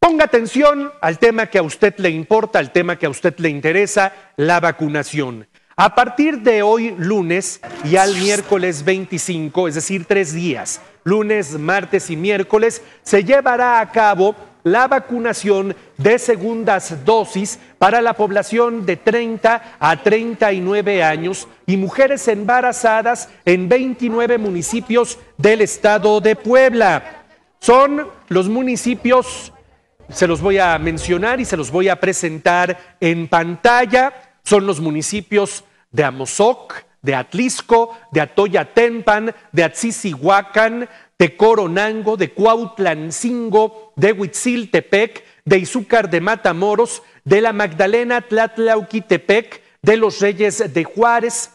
Ponga atención al tema que a usted le importa, al tema que a usted le interesa, la vacunación. A partir de hoy lunes y al miércoles 25, es decir, tres días, lunes, martes y miércoles, se llevará a cabo la vacunación de segundas dosis para la población de 30 a 39 años y mujeres embarazadas en 29 municipios del estado de Puebla. Son los municipios se los voy a mencionar y se los voy a presentar en pantalla. Son los municipios de Amozoc, de Atlisco, de Atoyatempan, de Atzisihuacan, de Coronango, de Cuautlancingo, de Huitziltepec, de Izúcar de Matamoros, de la Magdalena Tlatlauquitepec, de los Reyes de Juárez,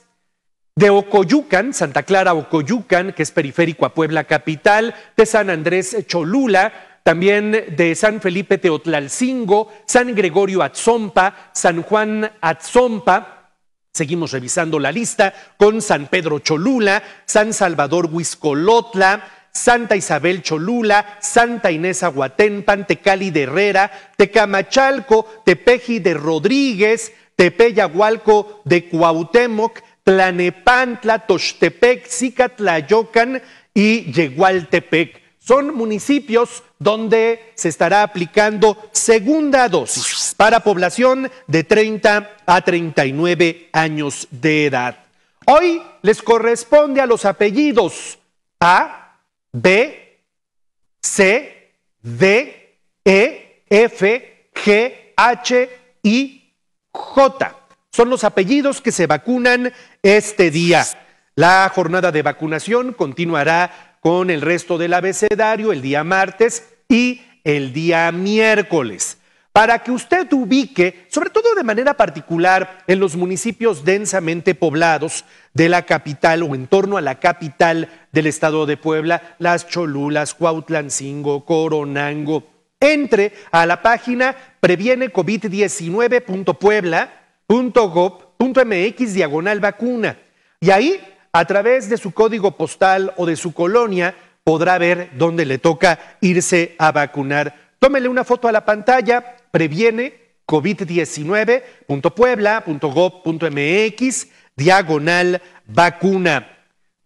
de Ocoyucan, Santa Clara Ocoyucan, que es periférico a Puebla capital, de San Andrés Cholula, también de San Felipe Teotlalcingo, San Gregorio Atzompa, San Juan Atzompa. Seguimos revisando la lista con San Pedro Cholula, San Salvador Huizcolotla, Santa Isabel Cholula, Santa Inés Aguatenpan, Tecali de Herrera, Tecamachalco, Tepeji de Rodríguez, Tepeyahualco de Cuauhtémoc, Tlanepantla, Tochtepec, Zicatlayocan y Yegualtepec. Son municipios donde se estará aplicando segunda dosis para población de 30 a 39 años de edad. Hoy les corresponde a los apellidos A, B, C, D, E, F, G, H y J. Son los apellidos que se vacunan este día. La jornada de vacunación continuará con el resto del abecedario el día martes y el día miércoles. Para que usted ubique, sobre todo de manera particular en los municipios densamente poblados de la capital o en torno a la capital del estado de Puebla, Las Cholulas, Cuautlancingo, Coronango, entre a la página previenecovid19.puebla.gov.mx diagonal vacuna. Y ahí a través de su código postal o de su colonia podrá ver dónde le toca irse a vacunar. Tómele una foto a la pantalla, previene covid19.puebla.gov.mx, diagonal vacuna.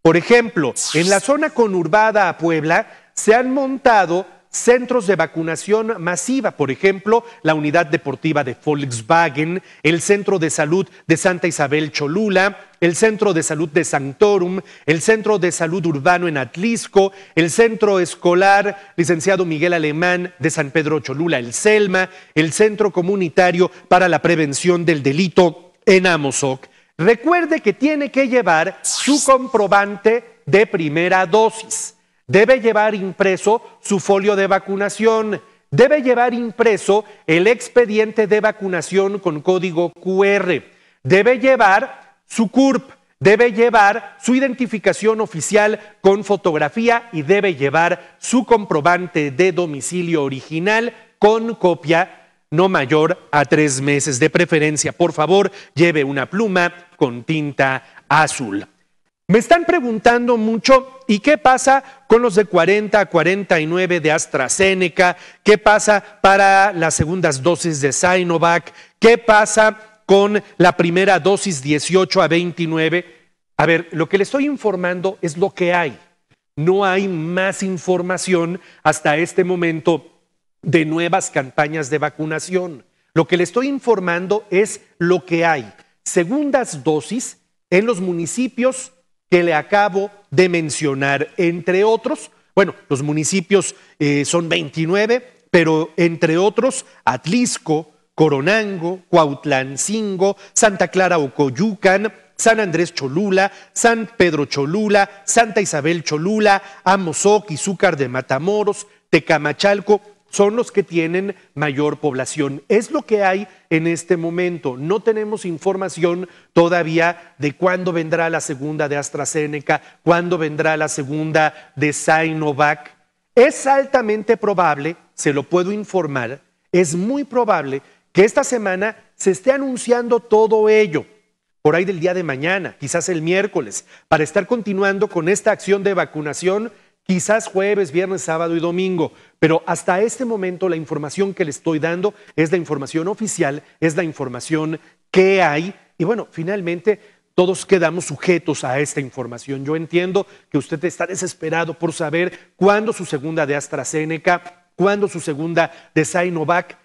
Por ejemplo, en la zona conurbada a Puebla se han montado centros de vacunación masiva, por ejemplo, la unidad deportiva de Volkswagen, el Centro de Salud de Santa Isabel Cholula, el Centro de Salud de Sanctorum, el Centro de Salud Urbano en Atlisco, el Centro Escolar Licenciado Miguel Alemán de San Pedro Cholula, el CELMA, el Centro Comunitario para la Prevención del Delito en Amozoc. Recuerde que tiene que llevar su comprobante de primera dosis. Debe llevar impreso su folio de vacunación, debe llevar impreso el expediente de vacunación con código QR, debe llevar su CURP, debe llevar su identificación oficial con fotografía y debe llevar su comprobante de domicilio original con copia no mayor a tres meses. De preferencia, por favor, lleve una pluma con tinta azul. Me están preguntando mucho, ¿y qué pasa con los de 40 a 49 de AstraZeneca? ¿Qué pasa para las segundas dosis de Sinovac? ¿Qué pasa con la primera dosis 18 a 29? A ver, lo que le estoy informando es lo que hay. No hay más información hasta este momento de nuevas campañas de vacunación. Lo que le estoy informando es lo que hay. Segundas dosis en los municipios que le acabo de mencionar, entre otros, bueno, los municipios eh, son 29, pero entre otros, Atlisco, Coronango, Cuautlancingo, Santa Clara Ocoyucan, San Andrés Cholula, San Pedro Cholula, Santa Isabel Cholula, Amozoc, Izúcar de Matamoros, Tecamachalco, son los que tienen mayor población. Es lo que hay en este momento. No tenemos información todavía de cuándo vendrá la segunda de AstraZeneca, cuándo vendrá la segunda de Sinovac. Es altamente probable, se lo puedo informar, es muy probable que esta semana se esté anunciando todo ello por ahí del día de mañana, quizás el miércoles, para estar continuando con esta acción de vacunación quizás jueves, viernes, sábado y domingo, pero hasta este momento la información que le estoy dando es la información oficial, es la información que hay y bueno, finalmente todos quedamos sujetos a esta información. Yo entiendo que usted está desesperado por saber cuándo su segunda de AstraZeneca, cuándo su segunda de Sinovac.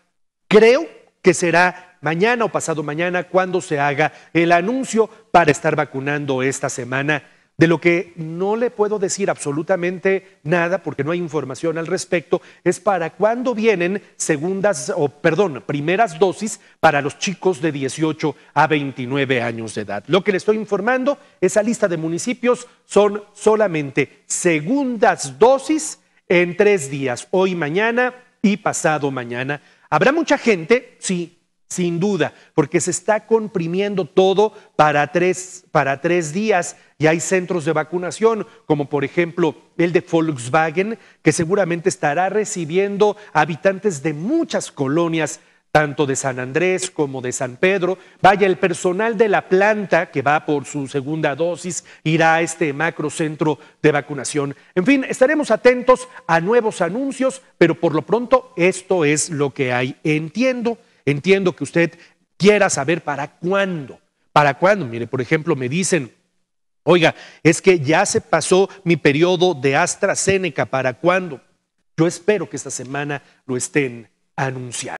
Creo que será mañana o pasado mañana cuando se haga el anuncio para estar vacunando esta semana de lo que no le puedo decir absolutamente nada porque no hay información al respecto, es para cuándo vienen segundas, o perdón, primeras dosis para los chicos de 18 a 29 años de edad. Lo que le estoy informando, esa lista de municipios son solamente segundas dosis en tres días, hoy, mañana y pasado mañana. Habrá mucha gente, sí, sin duda, porque se está comprimiendo todo para tres, para tres días y hay centros de vacunación, como por ejemplo el de Volkswagen, que seguramente estará recibiendo habitantes de muchas colonias tanto de San Andrés como de San Pedro. Vaya, el personal de la planta que va por su segunda dosis irá a este macrocentro de vacunación. En fin, estaremos atentos a nuevos anuncios, pero por lo pronto esto es lo que hay. Entiendo Entiendo que usted quiera saber para cuándo. ¿Para cuándo? Mire, por ejemplo, me dicen, oiga, es que ya se pasó mi periodo de AstraZeneca, ¿para cuándo? Yo espero que esta semana lo estén anunciando.